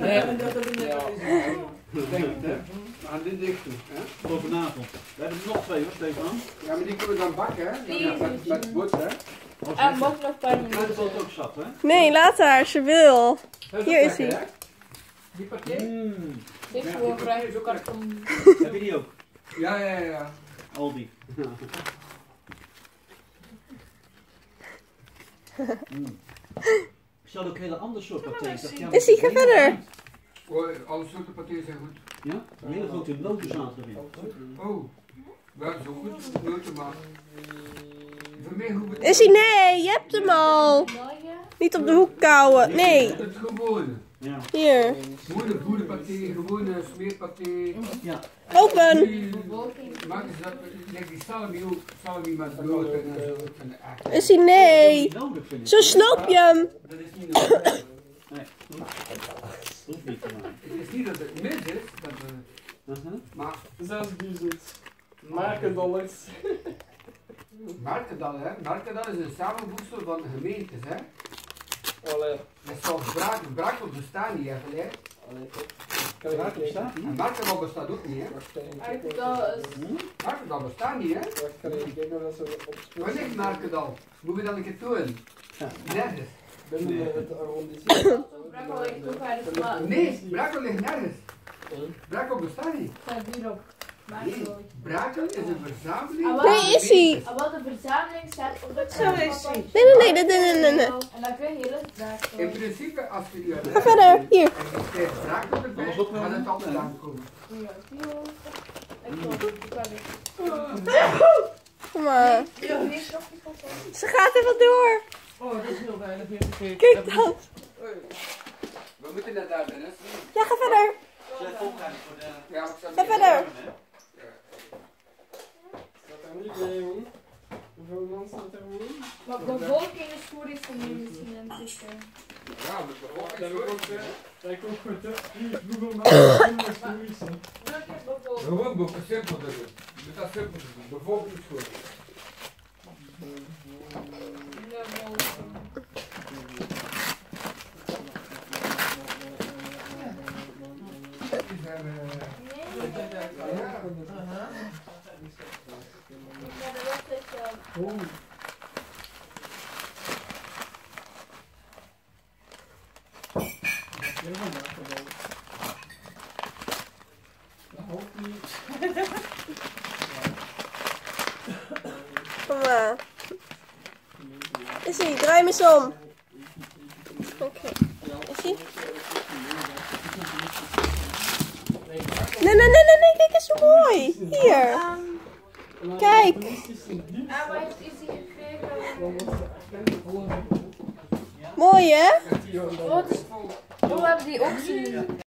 Nee. En dat er net Ja. is. Denk het, hè? Gaan dit dicht doen, hè? Voor vanavond. We hebben er nog twee hoor, Stefan. Ja, maar die kunnen we dan bakken, hè? Die Ja, met, hè? Mocht nog Ja, dat is ook zat, hè? Nee, laat haar, ze wil. Dat Hier is hij. Die parkeer? Mm. Ik Ja, gewoon die is karton. Heb je die ook? Ja, ja, ja. Aldi. Mm. Ik zou ook een hele andere soort paté. Ja, Is-ie, ga verder. Oh, alle soorten paté zijn goed. Ja? Een hele grote noten zaten erin. Oh, wel zo goed. Noten het Is hij? Nee, je hebt hem al. Niet op de hoek kouwen. Nee, Het gewone. Ja. hier. Gewone boerenpaté, gewone smeerpaté. Ja. Open. Die Maken ze dat, leg die salami ook, salami met noten en echt. Is hij? Nee. Zo sloop je hem. Dat is niet nodig. Nee. Hoeft niet te maken. Het is niet dat het mis is, dat we, Uh-huh. maar 6000. Markendollars. Markendal, hè? Markendal is een samenvoegsel van gemeentes, hè? Zoals Brakel, Brakel bestaat niet, hè? je Waar kijken? bestaat? En Markendal bestaat ook niet, hè? Markendal bestaat niet, hè? Waar ligt Markendal? Moet je dat een keer doen? Nergens. Nee. Brakel ligt ook bij de smaak. Nee, Brakel ligt nergens. Nee. Brakel bestaat niet. Staat hierop. Brakel is een verzameling. Ah. Nee, is hij. Ah, wat de verzameling staat op hij. Nee, nee, nee, nee, nee, nee. En dan kun je heel het Brakel. In principe, als je nu Ga verder, hier. En je krijgt Brakel erbij, gaat het een- altijd aankomen. Het wel Kom maar. Ze gaat er wel door. Oh, dat is heel weinig meer gekeken. Kijk dat. We moeten net daar, Dennis. Ja, ga verder. Ga verder. Staat daar niet bij, jongen? Hoeveel man staat er wonen? Maar bevolking is goed is voor mij misschien een beetje. Ja, de Dat heb bevolking. ook, eh, dat heb ik ook goed, Maps, historisch, hè. Druk je bevolking. Gewoon boeken, simpel doen. Je moet dat simpel doen. Die zijn, eh, ja. Rest is. Kom. Is hij? Draai eens om. Nee, nee, nee, nee, nee, kijk eens zo mooi. Hier. Kijk. Mooi, hè? Hoe hebben die ook?